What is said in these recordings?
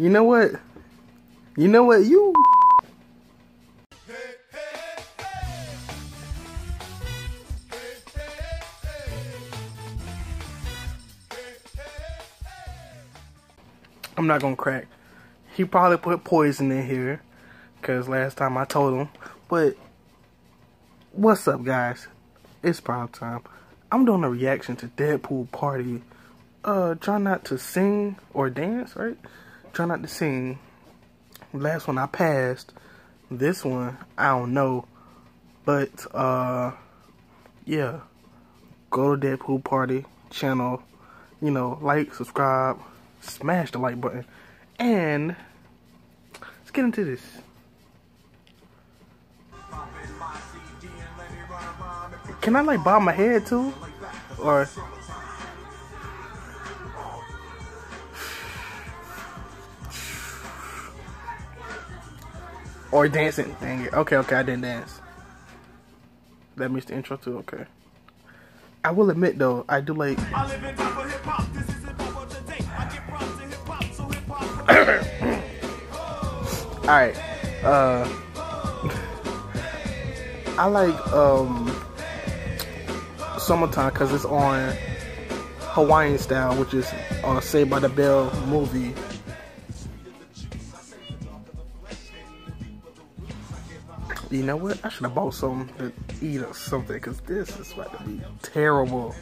You know what? You know what? You. I'm not gonna crack. He probably put poison in here, cause last time I told him. But what's up, guys? It's prime time. I'm doing a reaction to Deadpool Party. Uh, try not to sing or dance, right? Try not to sing. Last one I passed. This one I don't know, but uh, yeah. Go to Deadpool Party channel. You know, like, subscribe smash the like button. And let's get into this. Can I like bob my head too? Or Or dancing. Dang it. Okay, okay, I didn't dance. That means the intro too, okay. I will admit though, I do like Alright. Uh I like um summertime because it's on Hawaiian style, which is on Saved by the Bell movie. You know what? I should have bought some to eat or something because this is about to be terrible.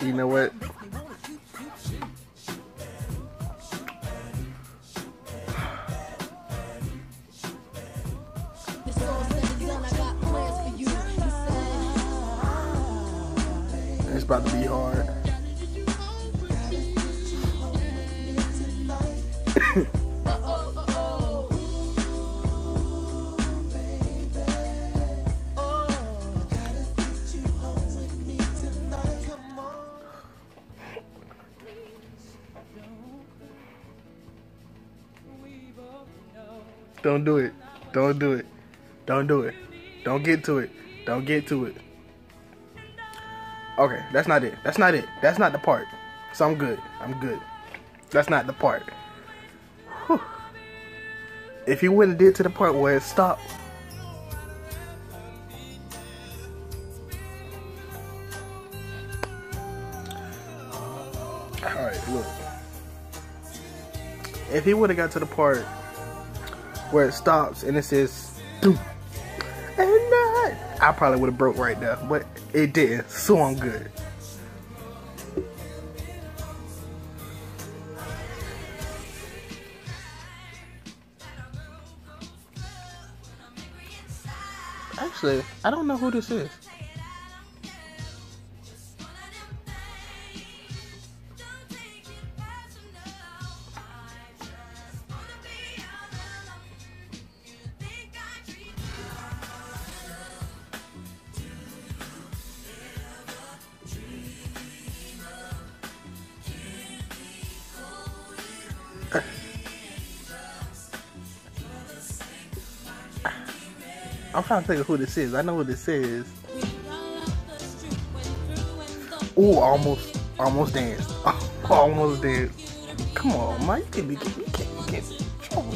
You know what? About to be hard. Don't do it. Don't do it. Don't do it. Don't get to it. Don't get to it. Okay, that's not it. That's not it. That's not the part. So I'm good. I'm good. That's not the part. Whew. If you wouldn't did to the part where it stopped. Alright, look. If he would have got to the part where it stops and it says and not I probably would have broke right there, but it didn't, so I'm good. Actually, I don't know who this is. Trying to think of who this is. I know who this is. Ooh, almost, almost danced. almost danced. Come on, man. You can't be getting, you can't be getting in trouble.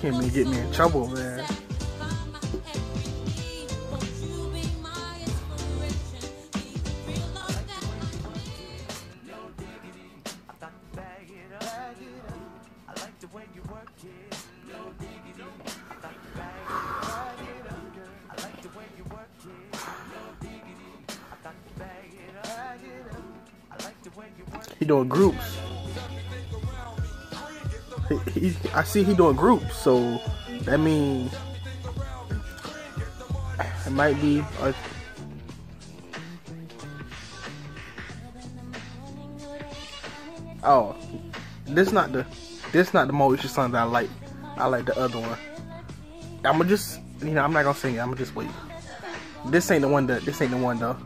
Can't be getting me in trouble, man. Doing groups. He, he, I see he doing groups, so that means it might be a Oh, this not the this not the motion song that I like. I like the other one. I'ma just you know I'm not gonna sing it. I'ma just wait. This ain't the one that this ain't the one though.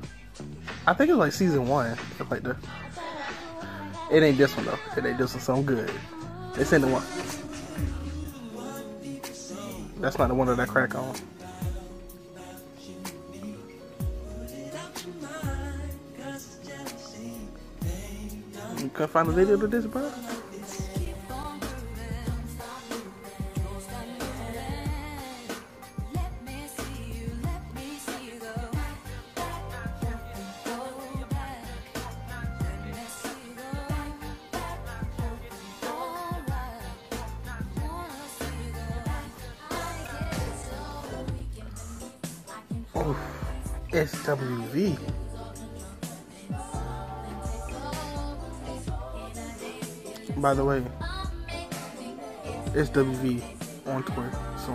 I think it's like season one. Like the it ain't this one though. It ain't this one, so I'm good. This ain't the one. That's not the one that I crack on. You can find a video to this, bro? SWV. By the way, SWV on Twitter. So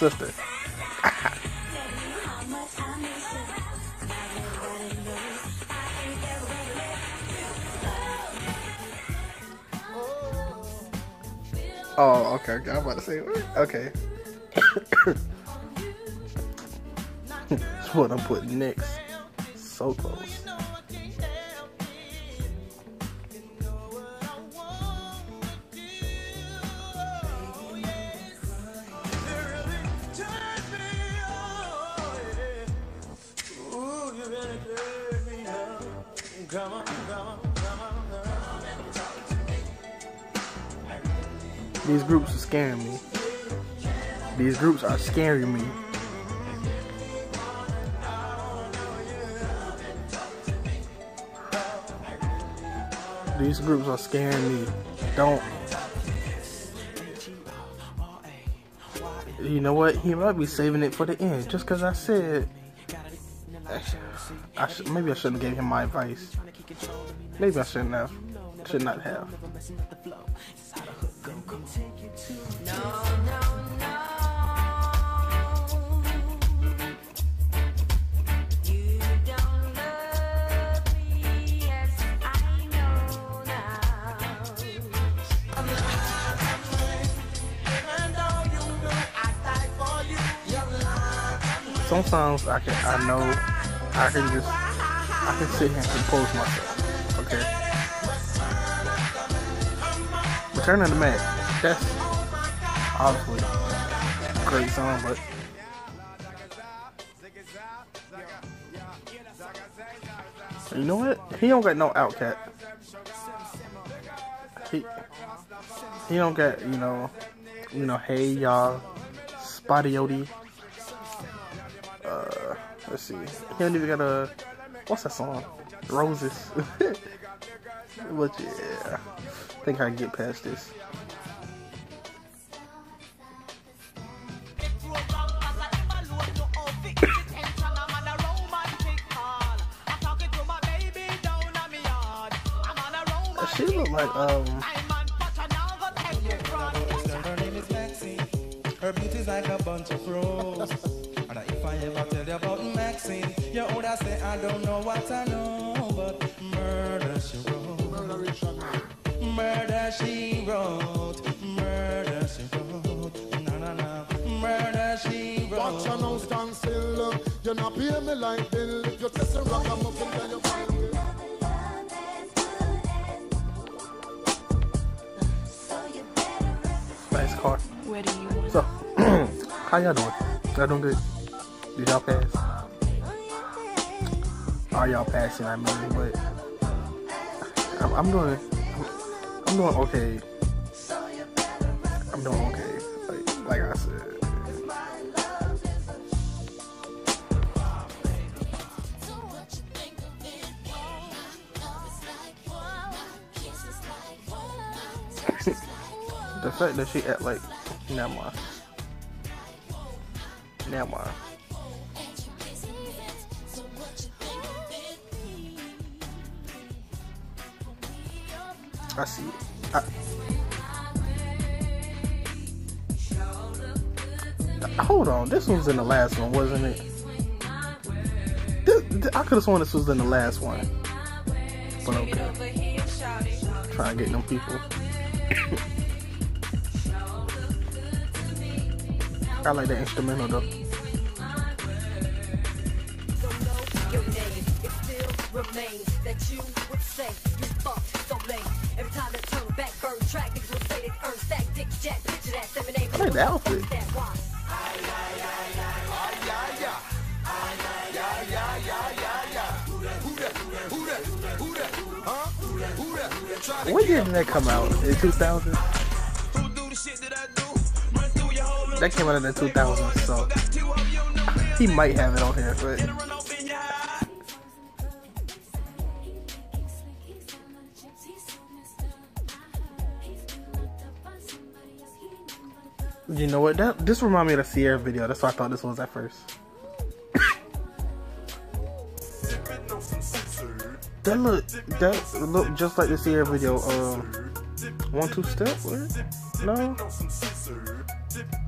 sister. oh, okay. I'm about to say, okay. That's what I'm putting next. So close. These groups are scaring me. These groups are scaring me. These groups are scaring me. Don't. You know what? He might be saving it for the end. Just because I said. I maybe I shouldn't have gave him my advice. Maybe I shouldn't have. Should not have. Sometimes I can I know I can just I can sit here and compose myself. Okay. Return of the Mack. That's obviously a great song, but you know what? He don't got no OutKast. He he don't got you know you know hey y'all Spotty. Uh, let's see. He don't even got a what's that song? Roses. but yeah, I think I can get past this. she look like um. Her beauty's like a bunch of roses. You would say I don't know what I know, but murder she wrote. Murder she wrote. Murder she wrote. Na na na. Murder she wrote. Watch you now stand still. You're not paying me like bill. You test a rock, I'm up and you find me. Nice car. Where do you want So, how y'all doing? Y'all doing good? Did y'all pass? Are y'all passing? I mean, but I'm, I'm doing, I'm doing okay. I'm doing okay. Like, like I said. the fact that she act like, never mind. I see it. I, hold on, this was in the last one, wasn't it? This, I could have sworn this was in the last one. But okay. Try to get them people. I like that instrumental though. remains that you would say you fucked so. Every time that tongue back burn track, niggas will say they earn stack dick jack. Picture that seven eight. I like the outfit. When did that come out? In 2000? That came out in the 2000s, so he might have it on here, but you know what? That this remind me of the Ciara video. That's why I thought this was at first. that look that look just like the Ciara video. Um, one two step. What? No.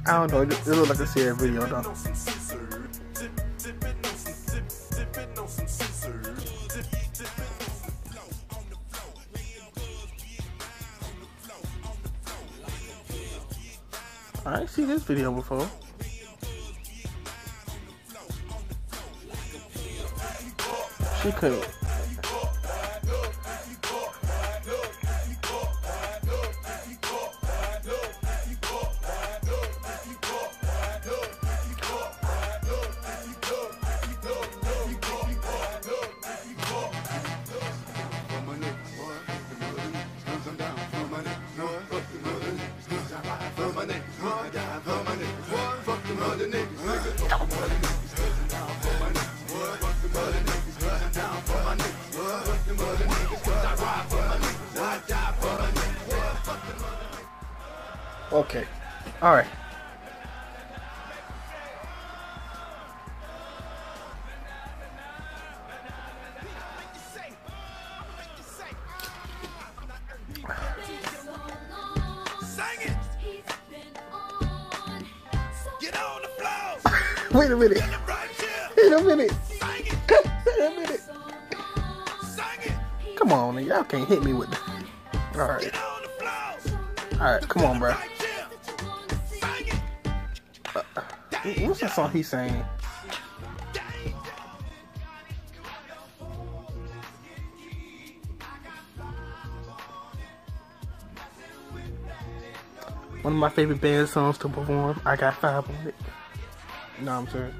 I don't know. It, it looked like a Ciara video though. I ain't seen this video before. She couldn't. Okay. All right. Wait a minute. Wait a minute. Wait a minute. Come on, y'all can't hit me with the. All right. All right, come on, bro. What's that song he's saying? One of my favorite band songs to perform. I got five on it. No, I'm sorry.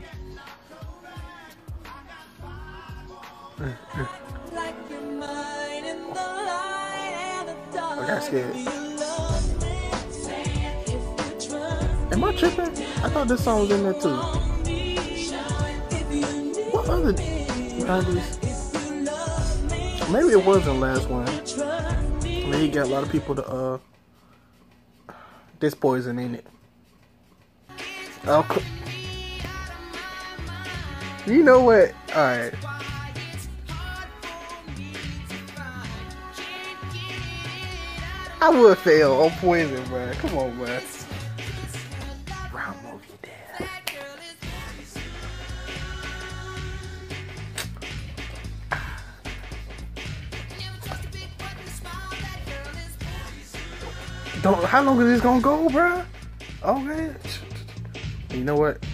I got scared. Am I tripping? I thought this song was in there too. What other 90s? Maybe it was the last one. Maybe got a lot of people to uh this poison in it. Okay. you know what? All right. I would fail on poison, bro. Come on, bro. Don't. How long is this gonna go, bro? Okay. You know what?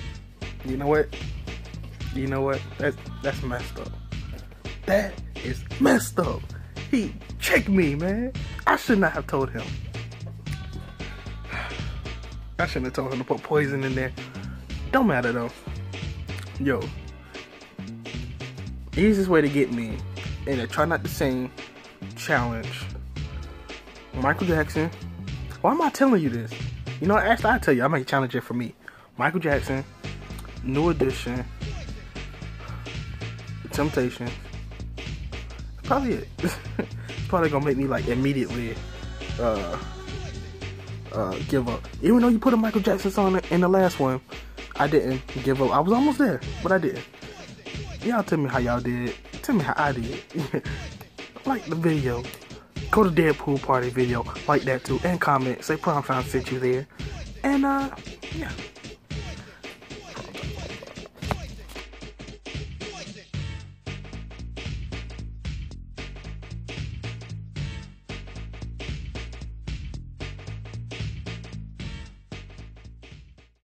You know what? You know what? That's that's messed up. That is messed up. He tricked me, man. I should not have told him. I shouldn't have told him to put poison in there. Don't matter though. Yo. Easiest way to get me in a try not to sing challenge. Michael Jackson. Why am I telling you this? You know, actually, I tell you, I might challenge it for me. Michael Jackson, New Edition, Temptation. Probably it. Probably gonna make me like immediately uh uh give up. Even though you put a Michael Jackson song in the last one, I didn't give up. I was almost there, but I didn't. Y'all tell me how y'all did. Tell me how I did. like the video. Go to Deadpool party video, like that too, and comment. Say Prom Time sent you there. And uh yeah.